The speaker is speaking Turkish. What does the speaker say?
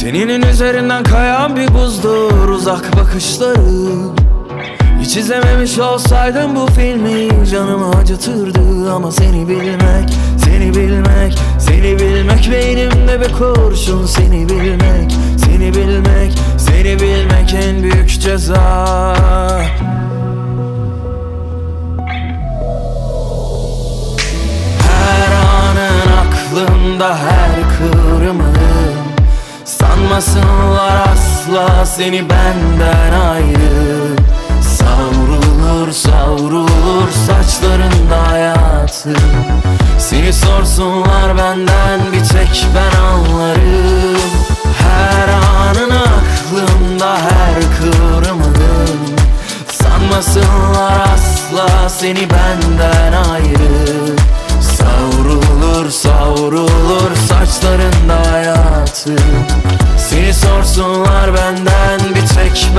Teninin üzerinden kayan bir buzdur uzak bakışları. Hiç izlememiş olsaydım bu filmi canımı acıtırdı. Ama seni bilmek, seni bilmek, seni bilmek Beynimde bir kurşun. Seni bilmek, seni bilmek, seni bilmek en büyük ceza. Her anın aklımda her kıvrımın Sanmasınlar asla seni benden ayrı. Savrulur savrulur saçlarında hayatım Seni sorsunlar benden bir tek ben anlarım. Her anın aklımda her kıvrımın Sanmasınlar asla seni benden ayrı Seni sorsunlar benden bir tek.